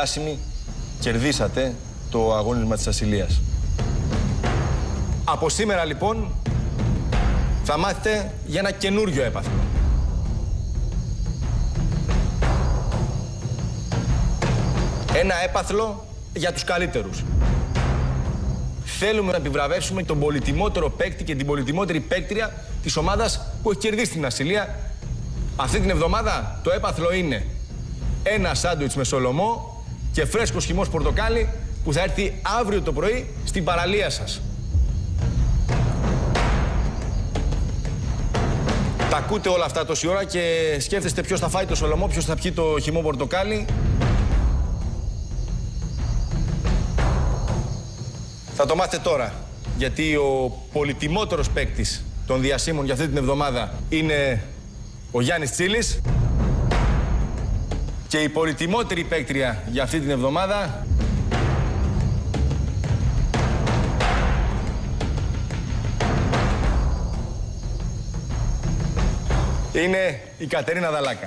Άσημοι, κερδίσατε το αγώνισμα της ασυλίας. Από σήμερα λοιπόν θα μάθετε για ένα καινούριο έπαθλο. Ένα έπαθλο για τους καλύτερους. Θέλουμε να επιβραβεύσουμε τον πολυτιμότερο παίκτη και την πολυτιμότερη παίκτρια της ομάδας που έχει κερδίσει την ασυλία. Αυτή την εβδομάδα το έπαθλο είναι ένα σάντουιτς με σολομό και φρέσκος χυμός πορτοκάλι που θα έρθει αύριο το πρωί στην παραλία σας. Τα ακούτε όλα αυτά τόση ώρα και σκέφτεστε ποιος θα φάει το σολομό, ποιος θα πιει το χυμό πορτοκάλι. Θα το μάθετε τώρα, γιατί ο πολυτιμότερος παίκτης των διασύμων για αυτή την εβδομάδα είναι ο Γιάννης Τσίλης και η πολυτιμότερη παίκτρια για αυτή την εβδομάδα είναι η Κατερίνα Δαλάκα.